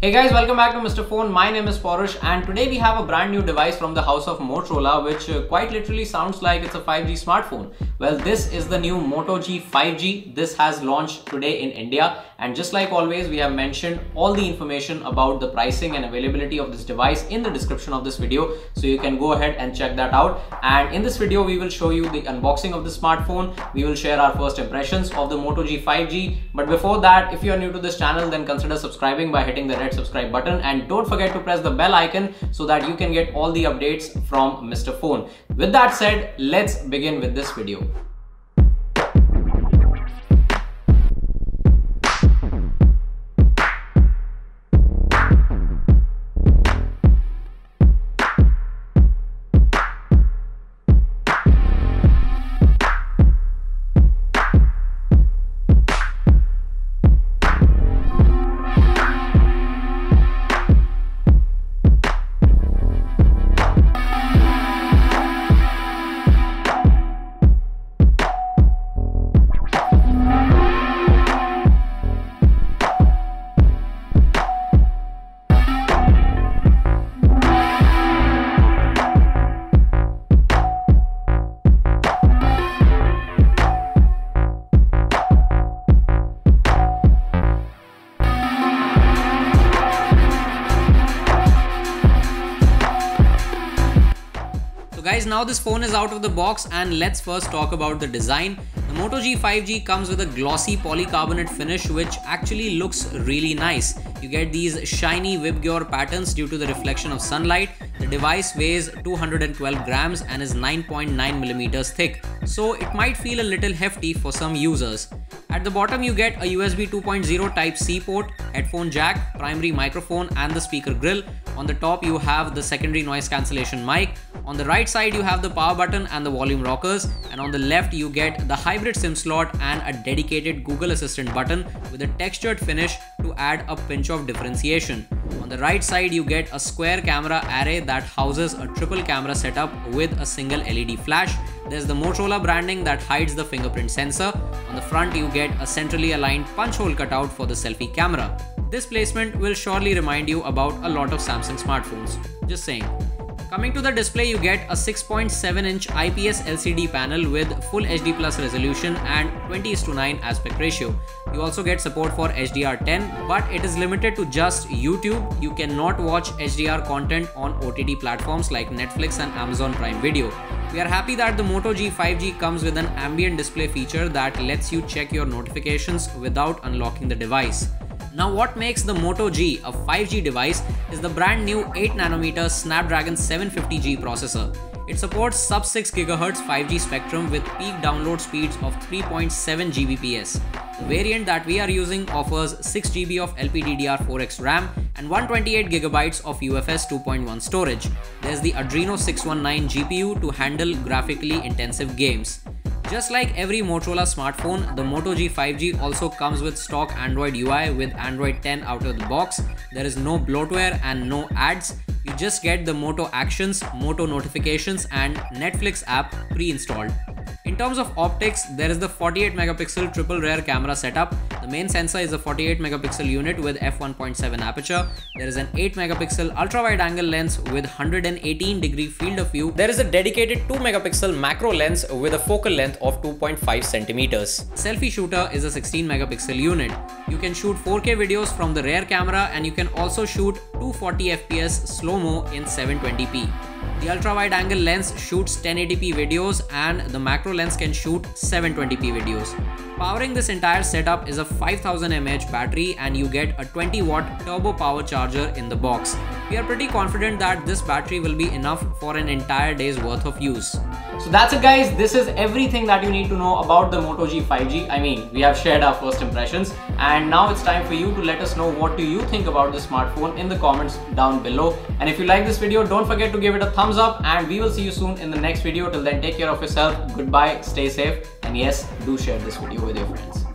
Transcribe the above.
Hey guys, welcome back to Mr. Phone. My name is Paurush and today we have a brand new device from the house of Motorola which uh, quite literally sounds like it's a 5G smartphone. Well, this is the new Moto G 5G. This has launched today in India and just like always, we have mentioned all the information about the pricing and availability of this device in the description of this video. So you can go ahead and check that out. And in this video, we will show you the unboxing of the smartphone. We will share our first impressions of the Moto G 5G. But before that, if you are new to this channel, then consider subscribing by hitting the red subscribe button and don't forget to press the bell icon so that you can get all the updates from Mr. Phone. With that said, let's begin with this video. Now this phone is out of the box and let's first talk about the design. The Moto G 5G comes with a glossy polycarbonate finish which actually looks really nice. You get these shiny VibGyor patterns due to the reflection of sunlight. The device weighs 212 grams and is 9.9 millimeters thick, so it might feel a little hefty for some users. At the bottom you get a USB 2.0 Type-C port, headphone jack, primary microphone and the speaker grill. On the top you have the secondary noise cancellation mic. On the right side you have the power button and the volume rockers and on the left you get the hybrid SIM slot and a dedicated Google Assistant button with a textured finish to add a pinch of differentiation. On the right side you get a square camera array that houses a triple camera setup with a single LED flash. There's the Motorola branding that hides the fingerprint sensor. On the front you get a centrally aligned punch hole cutout for the selfie camera. This placement will surely remind you about a lot of Samsung smartphones. Just saying. Coming to the display, you get a 6.7 inch IPS LCD panel with full HD plus resolution and 20 to 9 aspect ratio. You also get support for HDR10, but it is limited to just YouTube. You cannot watch HDR content on OTT platforms like Netflix and Amazon Prime Video. We are happy that the Moto G 5G comes with an ambient display feature that lets you check your notifications without unlocking the device. Now what makes the Moto G a 5G device is the brand new 8nm Snapdragon 750G processor. It supports sub 6 GHz 5G spectrum with peak download speeds of 3.7 Gbps. The variant that we are using offers 6GB of LPDDR4X RAM and 128GB of UFS 2.1 storage. There's the Adreno 619 GPU to handle graphically intensive games. Just like every Motorola smartphone, the Moto G 5G also comes with stock Android UI with Android 10 out of the box. There is no bloatware and no ads. You just get the Moto Actions, Moto Notifications and Netflix app pre-installed. In terms of optics, there is the 48 megapixel triple rear camera setup. The main sensor is a 48 megapixel unit with f1.7 aperture. There is an 8 megapixel ultra wide angle lens with 118 degree field of view. There is a dedicated 2 megapixel macro lens with a focal length of 2.5 centimeters. Selfie shooter is a 16 megapixel unit. You can shoot 4K videos from the rear camera and you can also shoot 240 fps slow-mo in 720p. The ultra wide angle lens shoots 1080p videos and the macro lens can shoot 720p videos. Powering this entire setup is a 5000 mAh battery and you get a 20 watt turbo power charger in the box. We are pretty confident that this battery will be enough for an entire day's worth of use. So that's it guys, this is everything that you need to know about the Moto G 5G. I mean, we have shared our first impressions and now it's time for you to let us know what do you think about the smartphone in the comments down below. And if you like this video, don't forget to give it a thumbs up and we will see you soon in the next video. Till then, take care of yourself. Goodbye, stay safe and yes, do share this video with your friends.